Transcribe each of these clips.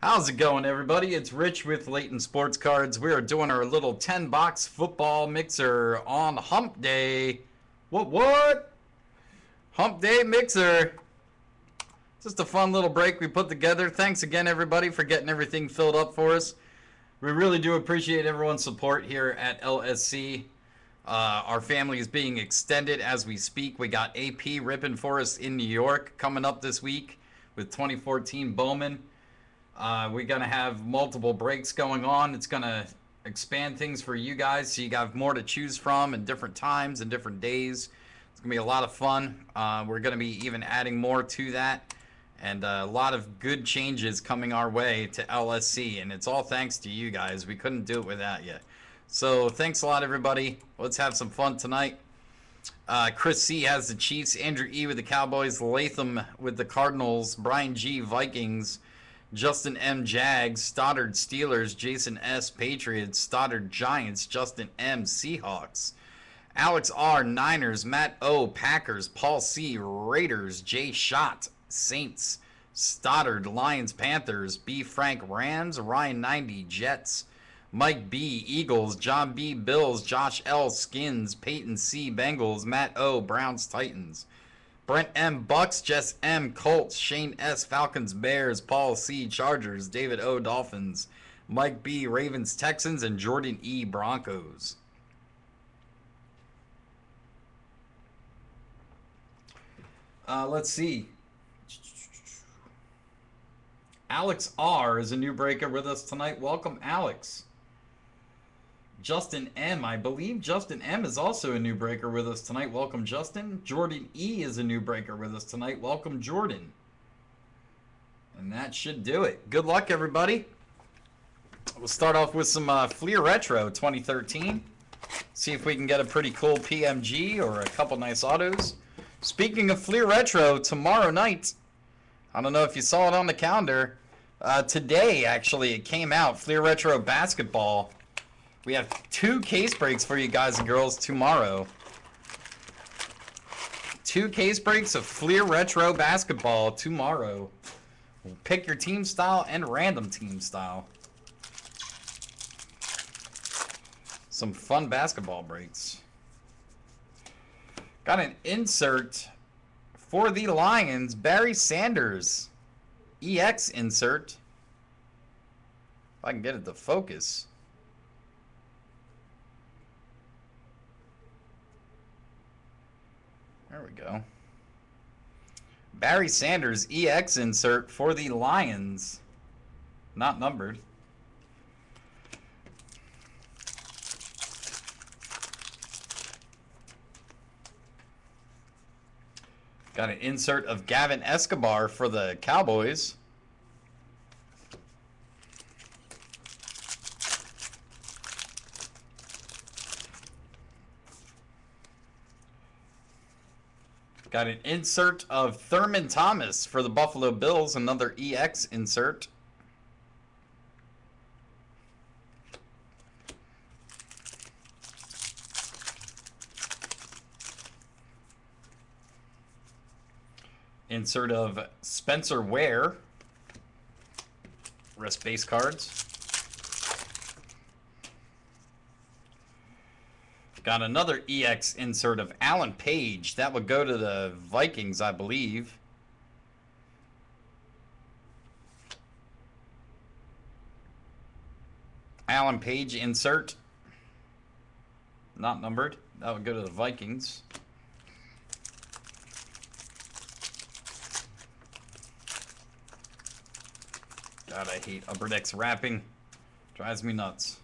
How's it going, everybody? It's Rich with Layton Sports Cards. We are doing our little 10 box football mixer on Hump Day. What, what? Hump Day mixer. Just a fun little break we put together. Thanks again, everybody, for getting everything filled up for us. We really do appreciate everyone's support here at LSC. Uh, our family is being extended as we speak. We got AP ripping for us in New York coming up this week with 2014 Bowman. Uh, we're going to have multiple breaks going on. It's going to expand things for you guys so you got more to choose from and different times and different days. It's going to be a lot of fun. Uh, we're going to be even adding more to that and a lot of good changes coming our way to LSC. And it's all thanks to you guys. We couldn't do it without you. So thanks a lot, everybody. Let's have some fun tonight. Uh, Chris C has the Chiefs, Andrew E with the Cowboys, Latham with the Cardinals, Brian G Vikings, Justin M. Jags, Stoddard Steelers, Jason S. Patriots, Stoddard Giants, Justin M. Seahawks, Alex R. Niners, Matt O. Packers, Paul C. Raiders, J. Shot, Saints, Stoddard Lions, Panthers, B. Frank Rams, Ryan 90 Jets, Mike B. Eagles, John B. Bills, Josh L. Skins, Peyton C. Bengals, Matt O. Browns, Titans. Brent M. Bucks, Jess M. Colts, Shane S. Falcons, Bears, Paul C. Chargers, David O. Dolphins, Mike B. Ravens, Texans, and Jordan E. Broncos. Uh, let's see. Alex R. is a new breaker with us tonight. Welcome, Alex. Justin M. I believe Justin M. is also a new breaker with us tonight. Welcome, Justin. Jordan E. is a new breaker with us tonight. Welcome, Jordan. And that should do it. Good luck, everybody. We'll start off with some uh, Fleer Retro 2013. See if we can get a pretty cool PMG or a couple nice autos. Speaking of Fleer Retro, tomorrow night, I don't know if you saw it on the calendar. Uh, today, actually, it came out. Fleer Retro Basketball we have two case breaks for you guys and girls tomorrow. Two case breaks of Fleer Retro Basketball tomorrow. Pick your team style and random team style. Some fun basketball breaks. Got an insert for the Lions, Barry Sanders. EX insert. If I can get it to focus. There we go. Barry Sanders EX insert for the Lions. Not numbered. Got an insert of Gavin Escobar for the Cowboys. Got an insert of Thurman Thomas for the Buffalo Bills, another EX insert. Insert of Spencer Ware. Rest base cards. Got another EX insert of Alan Page. That would go to the Vikings, I believe. Alan Page insert. Not numbered. That would go to the Vikings. God, I hate Upper Decks wrapping. Drives me nuts.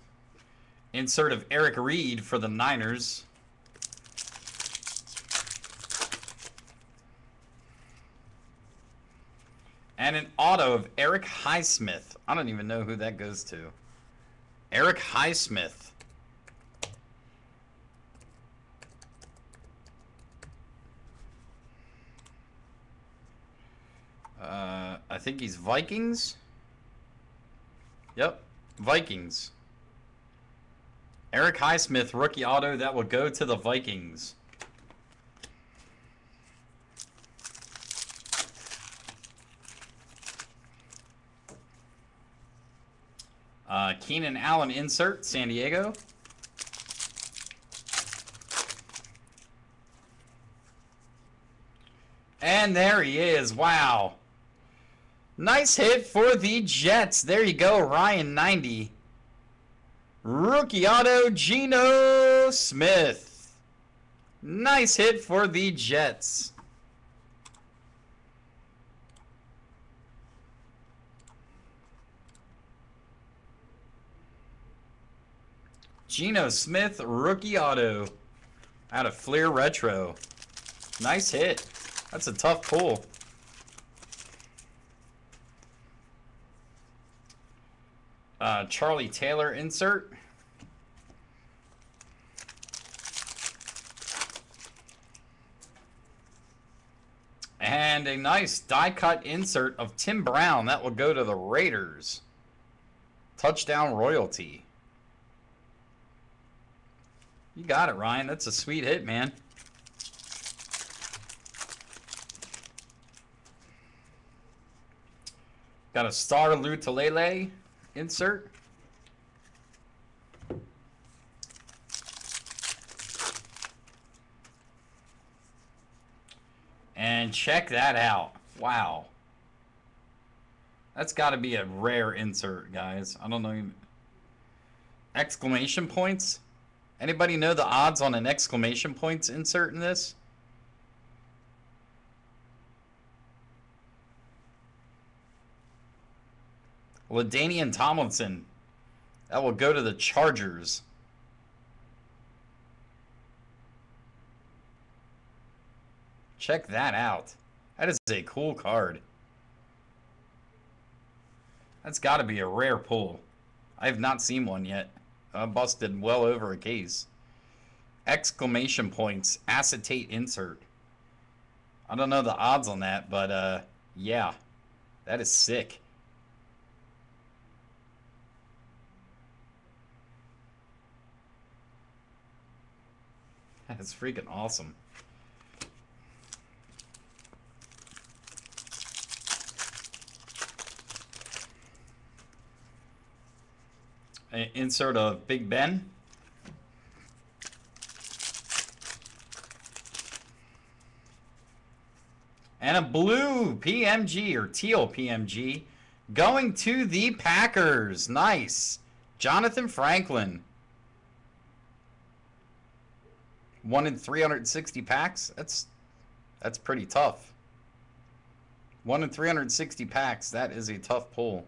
Insert of Eric Reid for the Niners. And an auto of Eric Highsmith. I don't even know who that goes to. Eric Highsmith. Uh, I think he's Vikings. Yep, Vikings. Eric Highsmith, rookie auto, that will go to the Vikings. Uh, Keenan Allen insert, San Diego. And there he is. Wow. Nice hit for the Jets. There you go, Ryan 90. Rookie auto, Geno Smith. Nice hit for the Jets. Geno Smith, rookie auto. Out of Fleer Retro. Nice hit. That's a tough pull. Uh, Charley Taylor insert. And a nice die cut insert of Tim Brown. That will go to the Raiders. Touchdown royalty. You got it, Ryan. That's a sweet hit, man. Got a Star Lotulelei insert. And check that out. Wow. That's got to be a rare insert, guys. I don't know. Exclamation points? Anybody know the odds on an exclamation points insert in this? LaDainian Tomlinson. That will go to the Chargers. Check that out. That is a cool card. That's got to be a rare pull. I have not seen one yet. I busted well over a case. Exclamation points, acetate insert. I don't know the odds on that, but uh, yeah, that is sick. That's freaking awesome. Insert of Big Ben. And a blue PMG or teal PMG going to the Packers. Nice. Jonathan Franklin. One in 360 packs. That's that's pretty tough. One in 360 packs. That is a tough pull.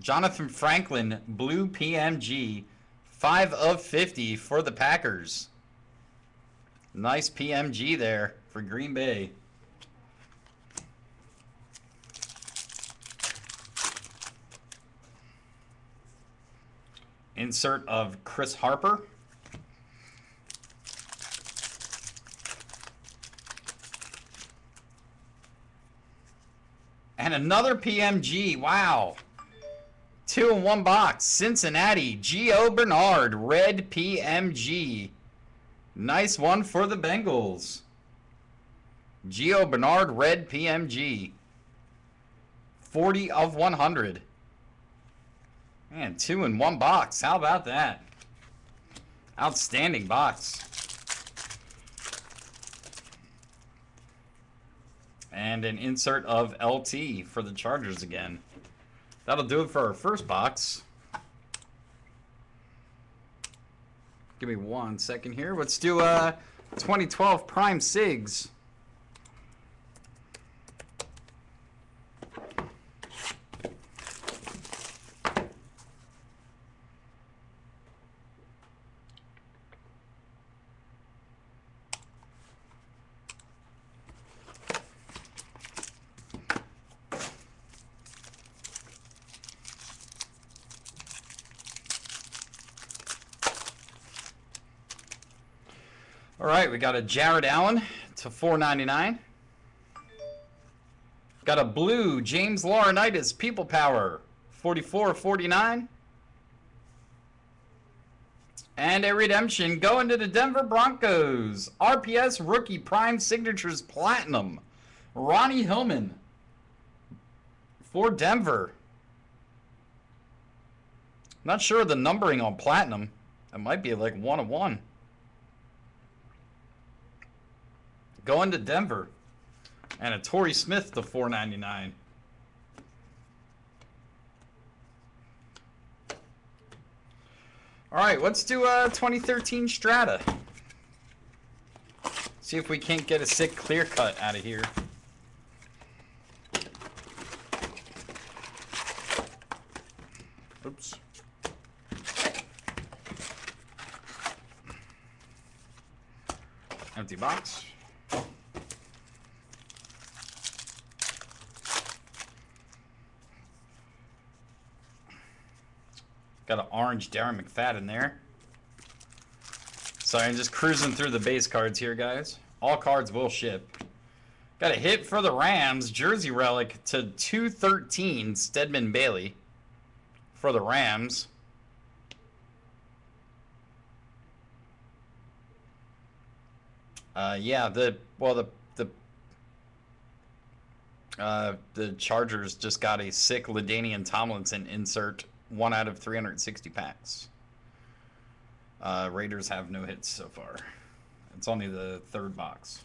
Jonathan Franklin, blue PMG, 5 of 50 for the Packers. Nice PMG there for Green Bay. Insert of Chris Harper. And another PMG. Wow. Two in one box. Cincinnati. Gio Bernard. Red PMG. Nice one for the Bengals. Gio Bernard. Red PMG. 40 of 100. Man, two in one box. How about that? Outstanding box. And an insert of LT for the Chargers again. That'll do it for our first box. Give me one second here. Let's do uh, 2012 Prime Sigs. All right, we got a Jared Allen to 4.99. Got a blue James Laurinaitis People Power 44.49. And a redemption going to the Denver Broncos. RPS Rookie Prime Signatures Platinum. Ronnie Hillman for Denver. Not sure the numbering on platinum. It might be like one of one. Going to Denver. And a Torrey Smith to 499. All right, let's do uh, a 2013 Strata. See if we can't get a sick clear cut out of here. Oops. Empty box. Orange Darren McFadden there. Sorry, I'm just cruising through the base cards here, guys. All cards will ship. Got a hit for the Rams, jersey relic to 213, Stedman Bailey for the Rams. Uh, yeah, the well the the uh, the Chargers just got a sick LaDainian Tomlinson insert, one out of 360 packs. Uh, Raiders have no hits so far. It's only the third box.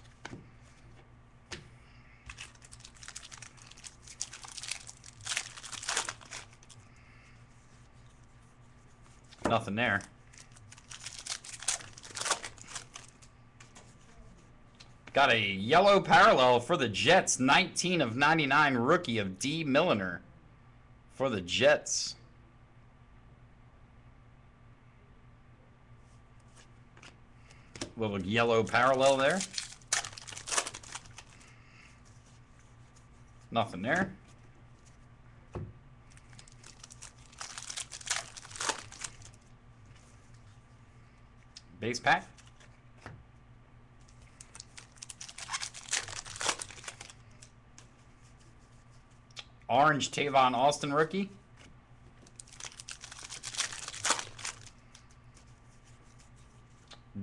Nothing there. Got a yellow parallel for the Jets. 19 of 99 rookie of D. Milliner for the Jets. Little yellow parallel there. Nothing there. Base pack. Orange Tavon Austin rookie.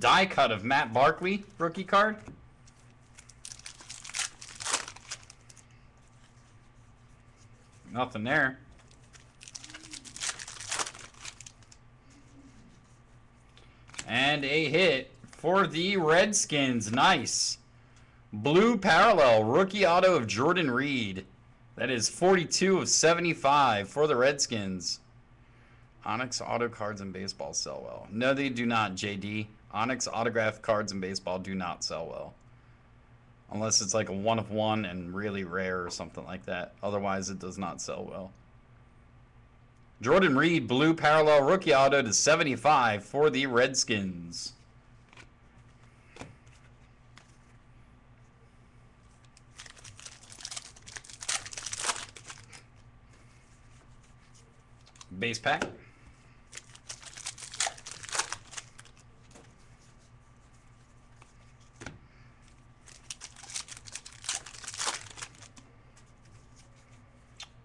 Die cut of Matt Barkley rookie card. Nothing there. And a hit for the Redskins. Nice. Blue parallel rookie auto of Jordan Reed. That is 42 of 75 for the Redskins. Onyx auto cards and baseball sell well. No, they do not, JD. Onyx autograph cards and baseball do not sell well. Unless it's like a one of one and really rare or something like that. Otherwise, it does not sell well. Jordan Reed, blue parallel rookie auto to 75 for the Redskins. Base pack.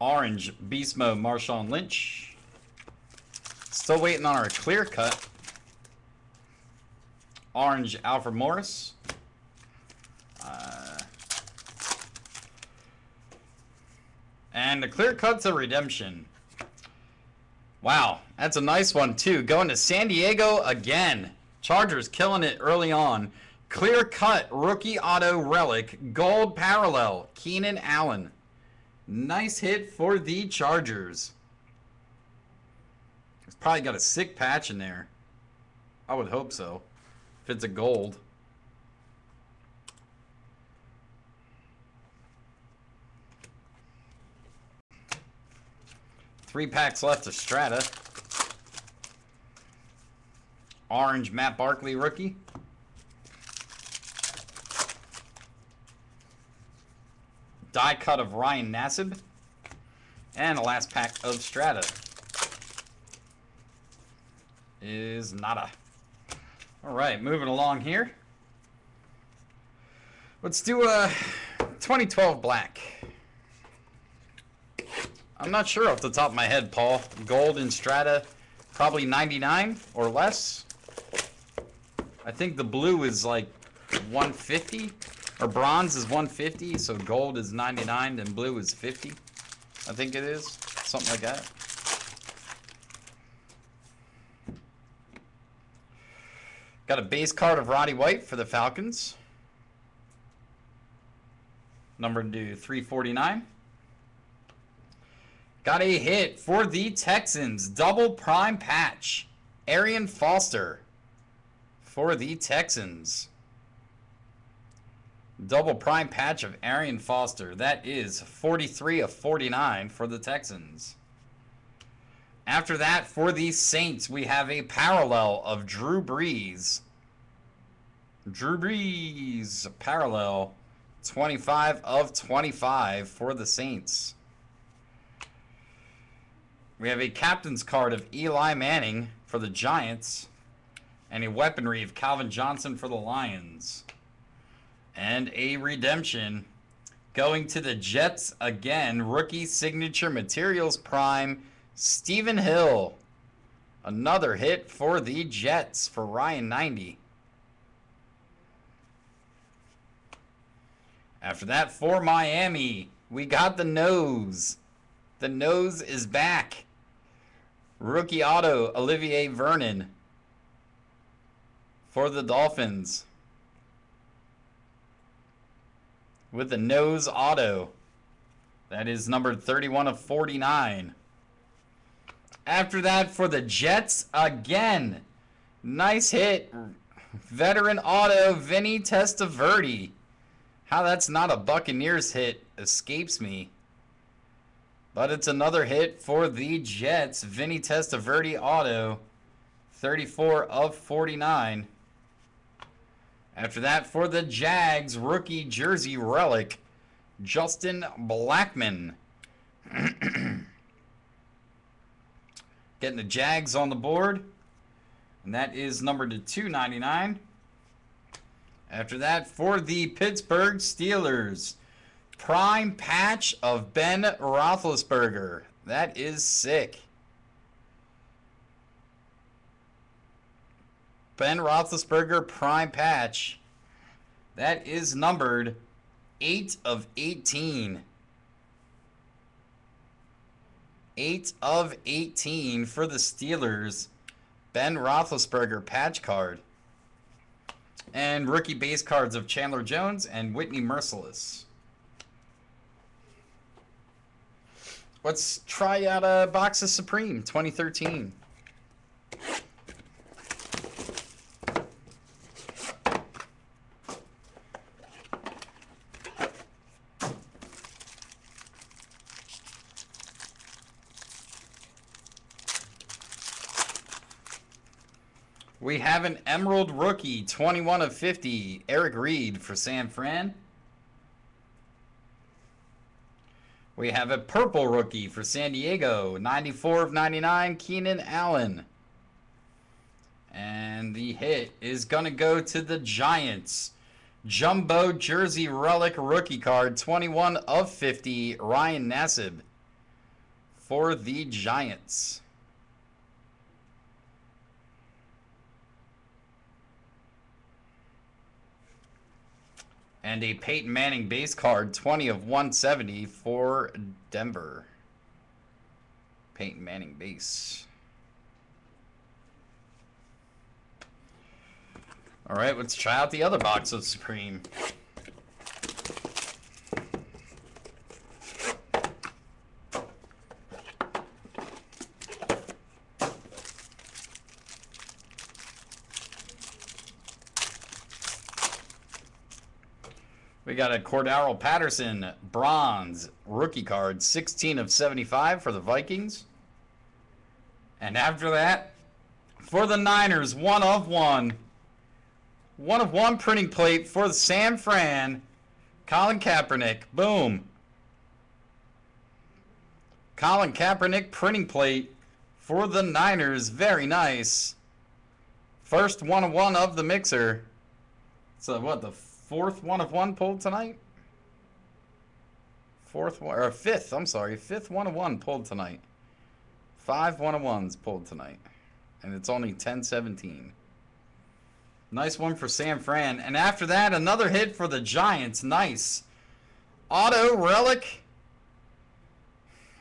Orange Beast Mode Marshawn Lynch. Still waiting on our clear cut. Orange Alfred Morris. Uh, and the clear cut's a redemption. Wow, that's a nice one too. Going to San Diego again. Chargers killing it early on. Clear cut rookie auto relic gold parallel Keenan Allen. Nice hit for the Chargers. It's probably got a sick patch in there. I would hope so. If it's a gold. Three packs left of Strata. Orange Matt Barkley rookie. Die cut of Ryan Nassib. And the last pack of Strata. Is nada. Alright, moving along here. Let's do uh, a 2012 black. I'm not sure off the top of my head, Paul. Gold in Strata, probably 99 or less. I think the blue is like 150, or bronze is 150, so gold is 99, and blue is 50. I think it is. Something like that. Got a base card of Roddy White for the Falcons. Number to 349. Got a hit for the Texans. Double prime patch. Arian Foster for the Texans. Double prime patch of Arian Foster. That is 43 of 49 for the Texans. After that, for the Saints, we have a parallel of Drew Brees. Drew Brees, parallel, 25 of 25 for the Saints. We have a captain's card of Eli Manning for the Giants, and a weaponry of Calvin Johnson for the Lions. And a redemption going to the Jets again, rookie signature materials prime Stephen Hill. Another hit for the Jets for Ryan 90. After that, for Miami, we got the nose. The nose is back. Rookie auto, Olivier Vernon. For the Dolphins. With the nose auto. That is number 31 of 49. After that, for the Jets again. Nice hit. Veteran auto, Vinny Testaverde. How that's not a Buccaneers hit escapes me. But it's another hit for the Jets. Vinny Testaverde auto. 34 of 49. After that, for the Jags, rookie jersey relic, Justin Blackmon. Getting the Jags on the board. And that is numbered to 299. After that, for the Pittsburgh Steelers, prime patch of Ben Roethlisberger. That is sick. Ben Roethlisberger prime patch. That is numbered 8 of 18. 8 of 18 for the Steelers. Ben Roethlisberger patch card. And rookie base cards of Chandler Jones and Whitney Mercilus. Let's try out a box of Supreme 2013. We have an Emerald Rookie, 21 of 50, Eric Reid for San Fran. We have a Purple Rookie for San Diego, 94 of 99, Keenan Allen. And the hit is going to go to the Giants. Jumbo Jersey Relic Rookie Card, 21 of 50, Ryan Nassib for the Giants. And a Peyton Manning base card, 20 of 170 for Denver. Peyton Manning base. All right, let's try out the other box of Supreme. Got a Cordarrelle Patterson bronze rookie card, 16 of 75 for the Vikings. And after that, for the Niners, one of one. One of one printing plate for the San Fran. Colin Kaepernick. Boom. Colin Kaepernick printing plate for the Niners. Very nice. First one of one of the mixer. So what the fourth one of one pulled tonight? Fourth one, or fifth, I'm sorry, fifth one of one pulled tonight. Five one of ones pulled tonight. And it's only 10-17. Nice one for San Fran. And after that, another hit for the Giants. Nice. Auto Relic.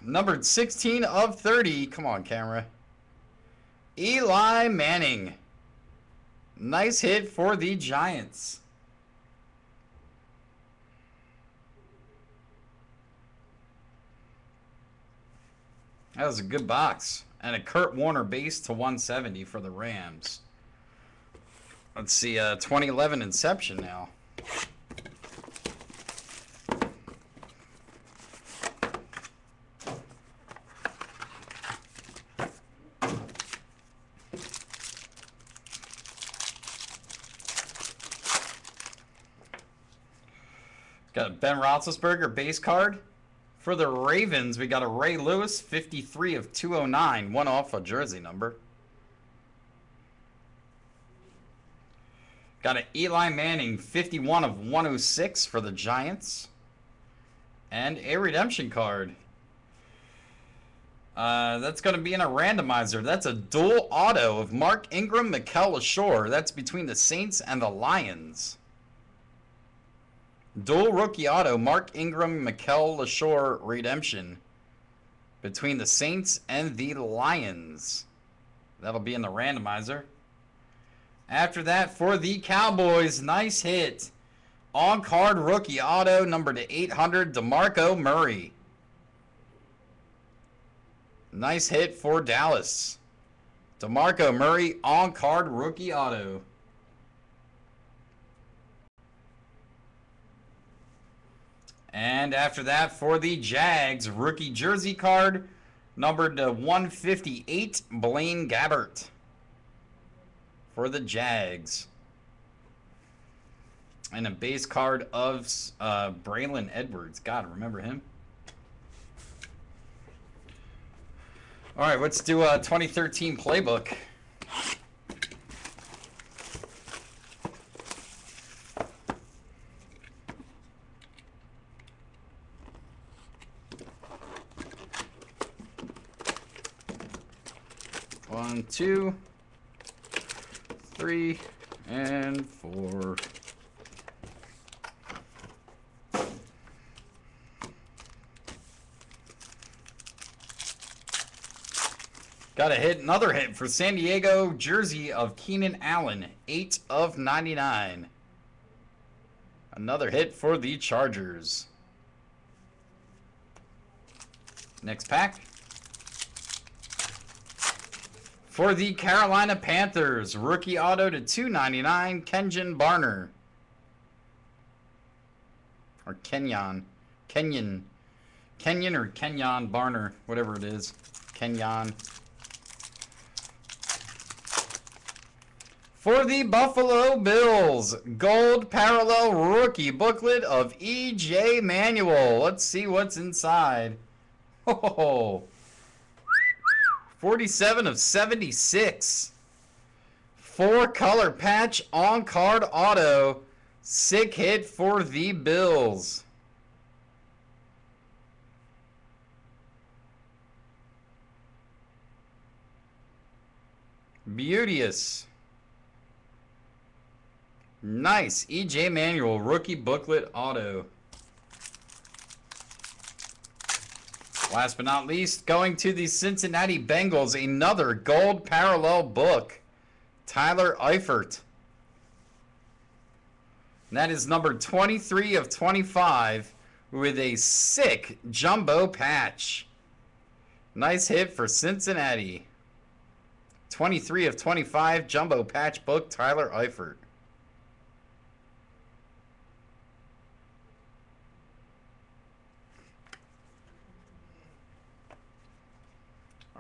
Numbered 16 of 30. Come on, camera. Eli Manning. Nice hit for the Giants. That was a good box. And a Kurt Warner base to 170 for the Rams. Let's see, uh, 2011 Inception now. Got a Ben Roethlisberger base card. For the Ravens, we got a Ray Lewis, 53 of 209, one off a jersey number. Got an Eli Manning, 51 of 106 for the Giants. And a redemption card. Uh, that's going to be in a randomizer. That's a dual auto of Mark Ingram, Mikel Leshoure. That's between the Saints and the Lions. Dual rookie auto, Mark Ingram, Mikel Leshoure redemption between the Saints and the Lions. That'll be in the randomizer. After that, for the Cowboys, nice hit. On card rookie auto, number to 800, DeMarco Murray. Nice hit for Dallas. DeMarco Murray on card rookie auto. And after that, for the Jags, rookie jersey card, numbered to 158, Blaine Gabbert. For the Jags. And a base card of uh, Braylon Edwards. God, remember him? All right, let's do a 2013 playbook. One, two, three, and four. Got a hit, another hit for San Diego jersey of Keenan Allen, 8 of 99. Another hit for the Chargers. Next pack. For the Carolina Panthers, rookie auto to 299, Kenjon Barner. Or Kenyon. Kenyon. Kenyon or Kenyon Barner, whatever it is. Kenyon. For the Buffalo Bills, gold parallel rookie booklet of E.J. Manuel. Let's see what's inside. Oh, 47 of 76. Four color patch on card auto. Sick hit for the Bills. Beauteous. Nice. EJ Manuel, rookie booklet auto. Last but not least, going to the Cincinnati Bengals, another gold parallel book. Tyler Eifert. And that is number 23 of 25 with a sick jumbo patch. Nice hit for Cincinnati. 23 of 25 jumbo patch book, Tyler Eifert.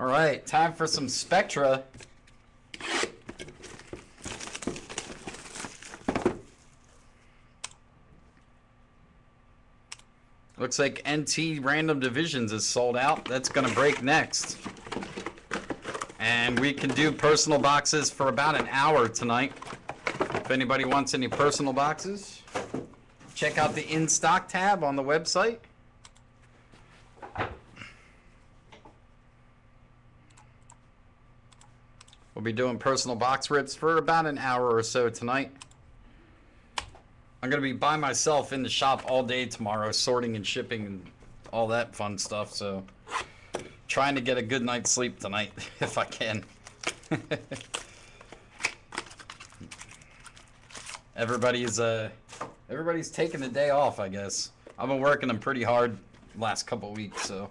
All right, time for some Spectra. Looks like NT Random Divisions is sold out. That's going to break next. And we can do personal boxes for about an hour tonight. If anybody wants any personal boxes, check out the in stock tab on the website. We'll be doing personal box rips for about an hour or so tonight. I'm going to be by myself in the shop all day tomorrow, sorting and shipping and all that fun stuff. So, trying to get a good night's sleep tonight if I can. Everybody's uh, everybody's taking the day off, I guess. I've been working them pretty hard last couple weeks, so.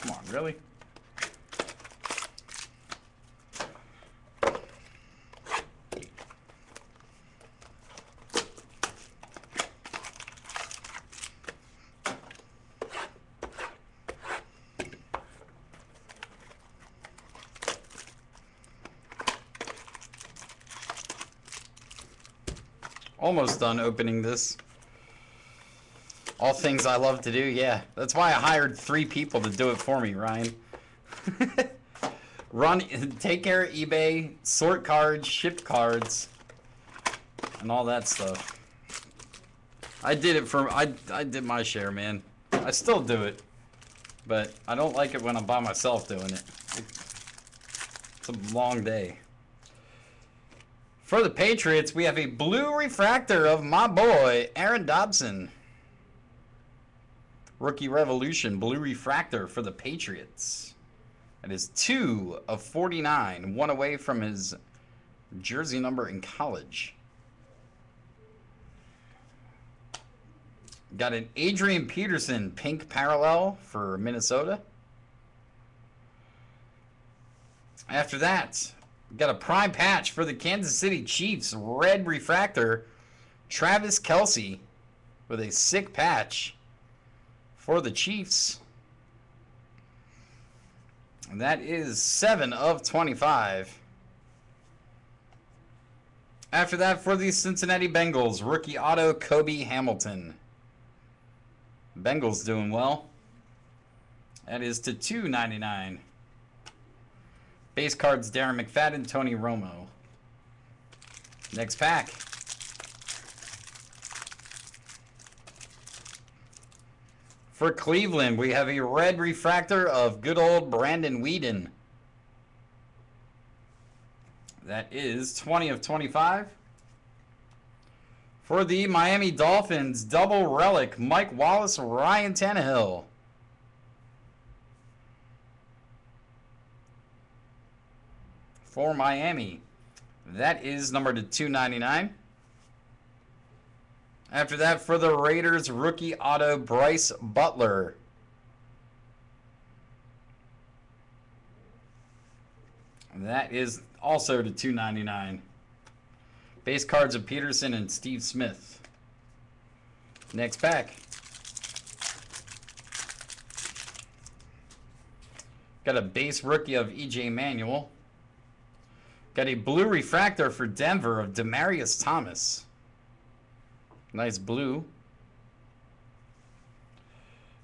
Come on, really? Almost done opening this. All things I love to do, yeah. That's why I hired three people to do it for me, Ryan. Run, take care of eBay, sort cards, ship cards, and all that stuff. I did it for, I, I did my share, man. I still do it, but I don't like it when I'm by myself doing it. It's a long day. For the Patriots, we have a blue refractor of my boy, Aaron Dobson. Rookie Revolution, blue refractor for the Patriots. That is two of 49, one away from his jersey number in college. Got an Adrian Peterson pink parallel for Minnesota. After that, Got a prime patch for the Kansas City Chiefs. Red refractor. Travis Kelce with a sick patch for the Chiefs. That is 7 of 25. After that, for the Cincinnati Bengals, rookie auto Kobe Hamilton. Bengals doing well. That is to 299. Base cards Darren McFadden, Tony Romo. Next pack. For Cleveland, we have a red refractor of good old Brandon Weeden. That is 20 of 25. For the Miami Dolphins, double relic, Mike Wallace, Ryan Tannehill. for Miami. That is number to 299. After that, for the Raiders, rookie auto Brice Butler. That is also to 299. Base cards of Peterson and Steve Smith. Next pack. Got a base rookie of EJ Manuel. Got a blue refractor for Denver of Demaryius Thomas. Nice blue.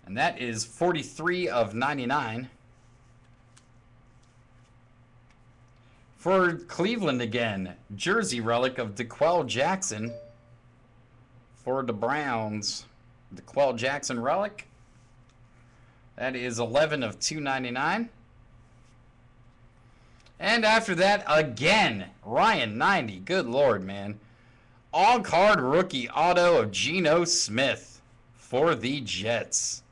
And that is 43 of 99. For Cleveland again, jersey relic of D'Qwell Jackson. For the Browns, D'Qwell Jackson relic. That is 11 of 299. And after that, again, Ryan 90. Good lord, man. On card rookie auto of Geno Smith for the Jets.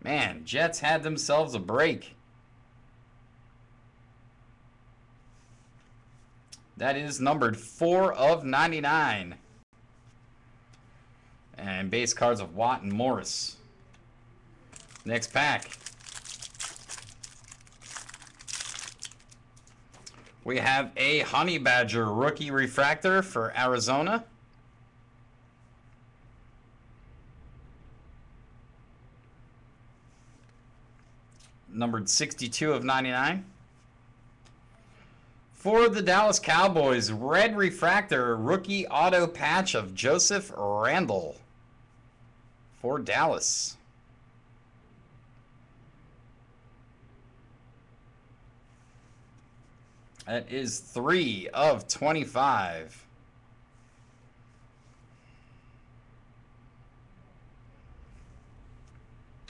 Man, Jets had themselves a break. That is numbered 4 of 99. And base cards of Watt and Morris. Next pack. We have a Honey Badger rookie refractor for Arizona. Numbered 62 of 99. For the Dallas Cowboys, red refractor rookie auto patch of Joseph Randle for Dallas. That is 3 of 25.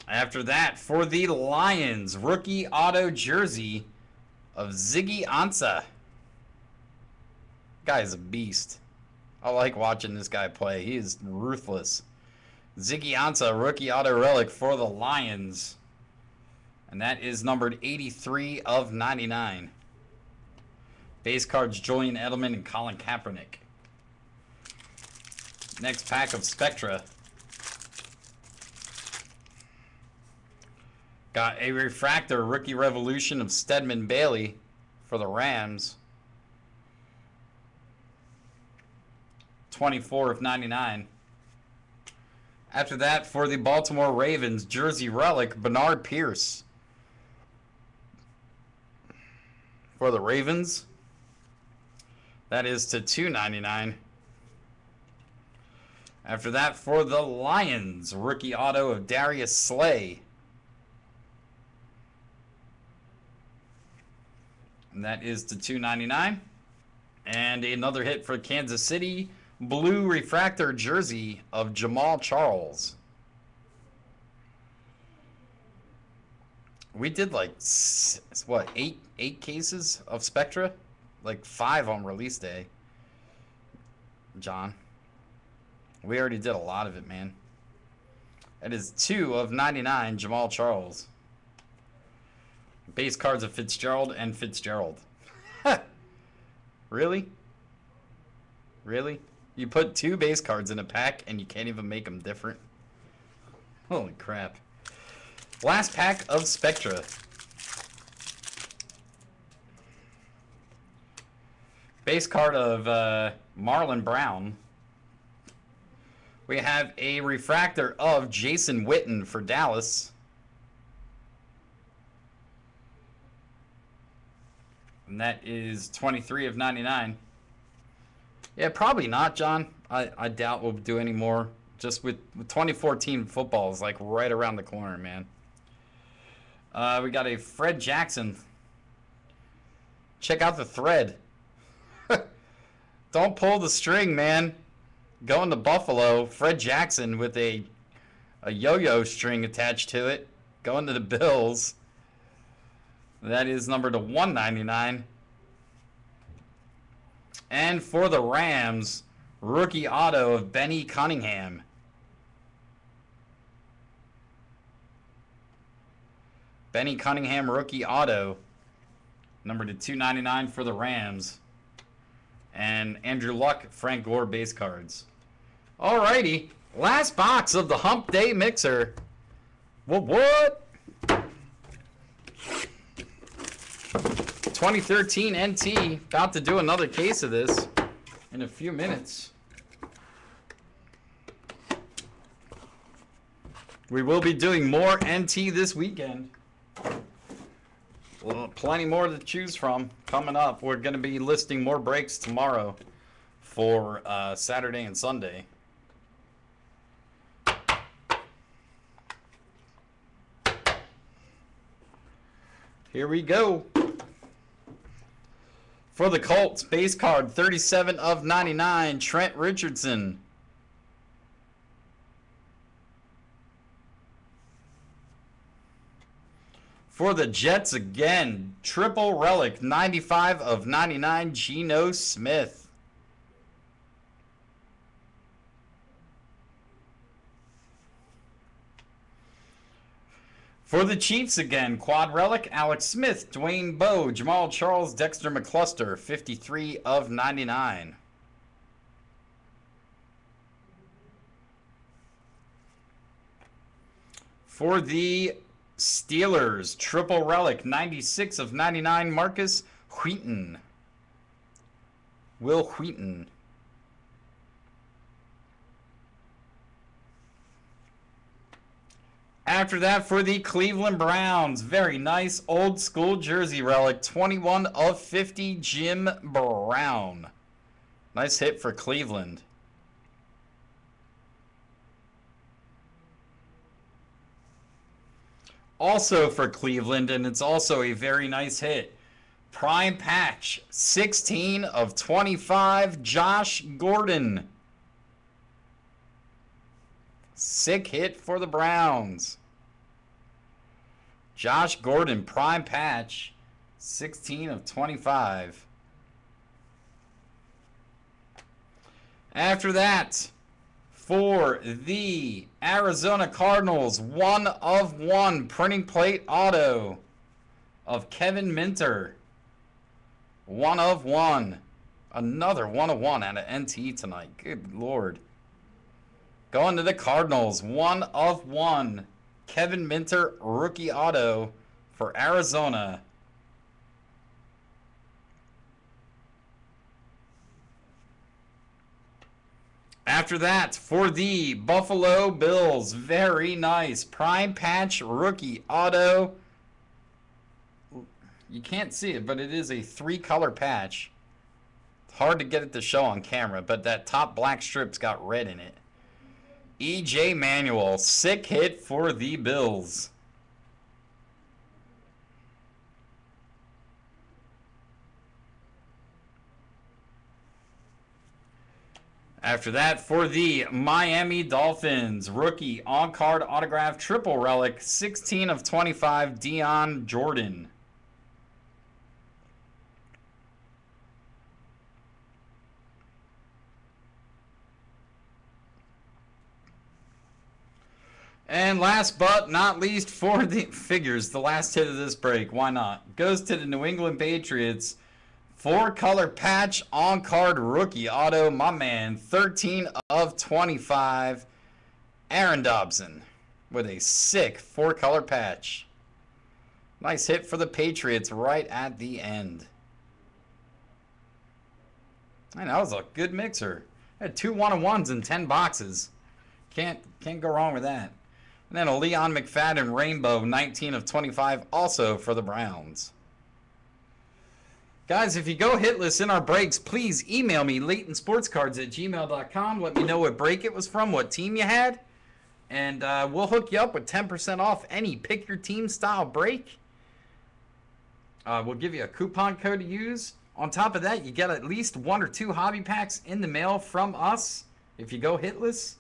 After that, for the Lions, rookie auto jersey of Ziggy Ansah. Guy's a beast. I like watching this guy play. He is ruthless. Ziggy Ansah, rookie auto relic for the Lions. And that is numbered 83 of 99. Base cards Julian Edelman and Colin Kaepernick. Next pack of Spectra. Got a refractor rookie revolution of Stedman Bailey for the Rams. 24 of 99. After that, for the Baltimore Ravens, jersey relic, Bernard Pierce. For the Ravens, that is to 299. After that, for the Lions, rookie auto of Darius Slay. And that is to 299. And another hit for Kansas City, blue refractor jersey of Jamaal Charles. We did like what eight eight cases of Spectra, like five on release day. John, we already did a lot of it, man. It is two of ninety nine. Jamaal Charles. Base cards of Fitzgerald and Fitzgerald. really? Really? You put two base cards in a pack and you can't even make them different? Holy crap. Last pack of Spectra. Base card of uh, Marlon Brown. We have a refractor of Jason Witten for Dallas. And that is 23 of 99. Yeah, probably not, John. I, I doubt we'll do any more. Just with, with 2014 football is like right around the corner, man. Uh, we got a Fred Jackson. Check out the thread. Don't pull the string, man. Going to Buffalo, Fred Jackson with a a yo-yo string attached to it. Going to the Bills. That is number to 199. And for the Rams, rookie auto of Benny Cunningham. Benny Cunningham rookie auto. Number to 299 for the Rams. And Andrew Luck, Frank Gore base cards. Alrighty. Last box of the Hump Day Mixer. What what? 2013 NT. About to do another case of this in a few minutes. We will be doing more NT this weekend. Well, plenty more to choose from coming up. We're going to be listing more breaks tomorrow for uh, Saturday and Sunday. Here we go. For the Colts, base card 37 of 99, Trent Richardson. For the Jets again, triple relic 95 of 99, Geno Smith. For the Chiefs again, quad relic, Alex Smith, Dwayne Bowe, Jamaal Charles, Dexter McCluster, 53 of 99. For the Steelers, triple relic, 96 of 99, Markus Wheaton. Will Wheaton. After that, for the Cleveland Browns, very nice old school jersey relic, 21 of 50, Jim Brown. Nice hit for Cleveland. Also for Cleveland, and it's also a very nice hit. Prime patch, 16 of 25, Josh Gordon. Sick hit for the Browns. Josh Gordon, prime patch, 16 of 25. After that, for the Arizona Cardinals, one of one printing plate auto of Kevin Minter. One of one. Another one of one out of NT tonight. Good lord. Going to the Cardinals. One of one. Kevin Minter, rookie auto for Arizona. After that, for the Buffalo Bills, very nice. Prime patch rookie auto. You can't see it, but it is a three color patch. It's hard to get it to show on camera, but that top black strip's got red in it. EJ Manuel, sick hit for the Bills. After that, for the Miami Dolphins, rookie on card autograph triple relic, 16 of 25, Dion Jordan. And last but not least, for the figures, the last hit of this break, why not? Goes to the New England Patriots. Four color patch on card rookie auto, my man, 13 of 25. Aaron Dobson with a sick four color patch. Nice hit for the Patriots right at the end. And that was a good mixer. Had two one on ones in 10 boxes. Can't can't go wrong with that. And then a Leon McFadden Rainbow, 19 of 25, also for the Browns. Guys, if you go hitless in our breaks, please email me, LaytonSportsCards at gmail.com. Let me know what break it was from, what team you had. And uh, we'll hook you up with 10% off any pick your team style break. Uh, we'll give you a coupon code to use. On top of that, you get at least one or two hobby packs in the mail from us if you go hitless.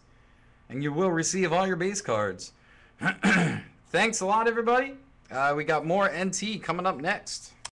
And you will receive all your base cards. Thanks a lot, everybody. Uh, we got more NT coming up next.